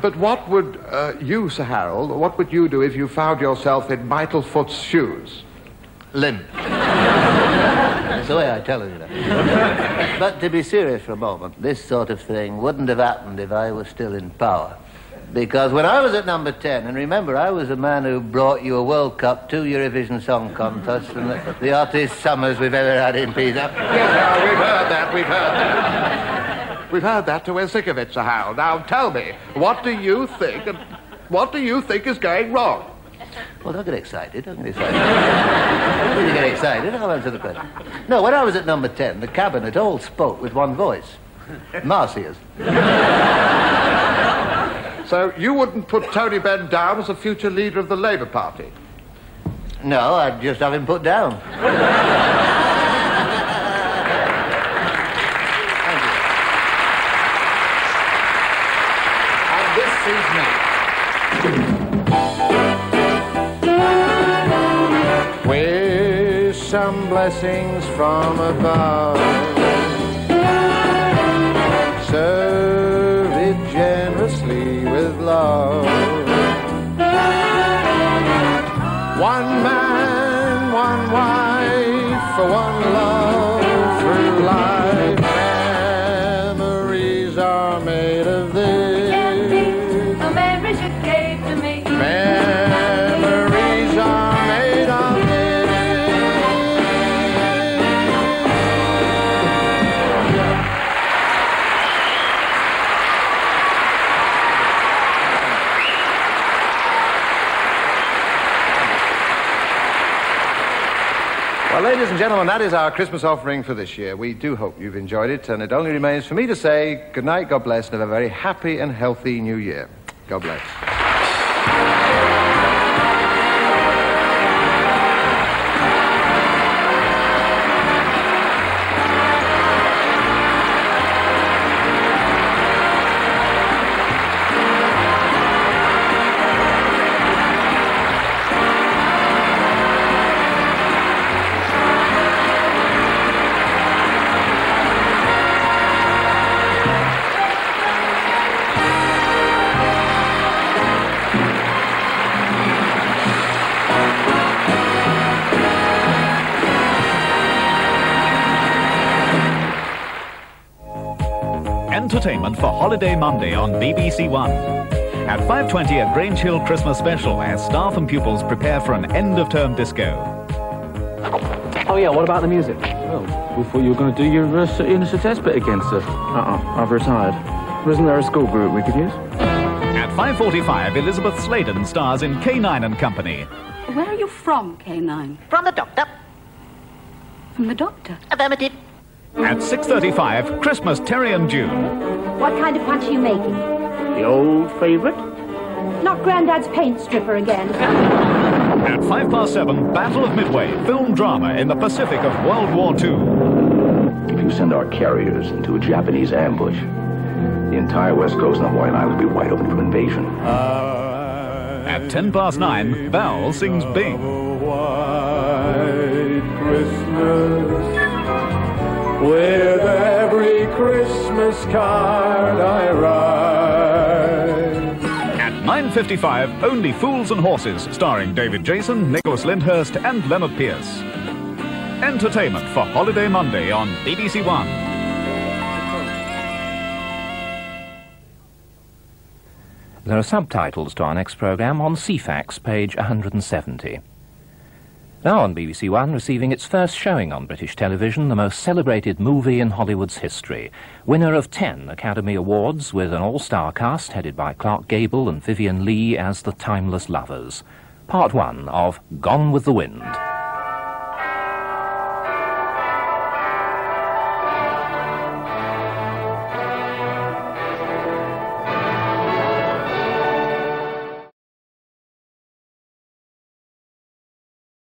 but what would uh, you, Sir Harold, what would you do if you found yourself in Foot's shoes? Limp. That's the way I tell you that. but to be serious for a moment, this sort of thing wouldn't have happened if I was still in power. Because when I was at number 10, and remember, I was the man who brought you a World Cup, two Eurovision Song Contests, and the, the hottest summers we've ever had in Pisa. Yes, now, we've heard that, we've heard that. We've heard that till we're sick of it, Sir Hal. Now tell me, what do you think, and what do you think is going wrong? Well, don't get excited. Don't get excited. don't you get excited. I'll answer the question. No, when I was at number 10, the cabinet all spoke with one voice. Marcia's. So you wouldn't put Tony Benn down as a future leader of the Labour Party? No, I'd just have him put down. Thank you. and this is me. Wish some blessings from above. One man, one wife, for one love through life. Memories are made of this. Well, ladies and gentlemen, that is our Christmas offering for this year. We do hope you've enjoyed it, and it only remains for me to say good night, God bless, and have a very happy and healthy new year. God bless. Entertainment for Holiday Monday on BBC One. At 5.20, a Grange Hill Christmas special as staff and pupils prepare for an end-of-term disco. Oh yeah, what about the music? Well, we thought you were going to do your uh, innocent test bit against us. Uh-uh, I've retired. Wasn't there a school group we could use? At 5.45, Elizabeth Sladen stars in K9 and Company. Where are you from, K9? From the doctor. From the doctor. Affirmative. At 6.35, Christmas Terry and June. What kind of punch are you making? The old favourite? Not Grandad's paint stripper again. At 5 past 7, Battle of Midway, film drama in the Pacific of World War II. If you send our carriers into a Japanese ambush, the entire west coast and Hawaiian Islands will be wide open for invasion. At 10 past 9, Val sings Bing. Christmas. With every Christmas card I write. At 9.55, Only Fools and Horses, starring David Jason, Nicholas Lyndhurst and Lennard Pearce. Entertainment for Holiday Monday on BBC One. There are subtitles to our next programme on Ceefax, page 170. Now on BBC One, receiving its first showing on British television, the most celebrated movie in Hollywood's history. Winner of 10 Academy Awards with an all-star cast headed by Clark Gable and Vivien Leigh as the timeless lovers. Part 1 of Gone with the Wind.